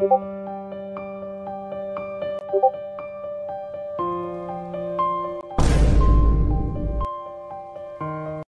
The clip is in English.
you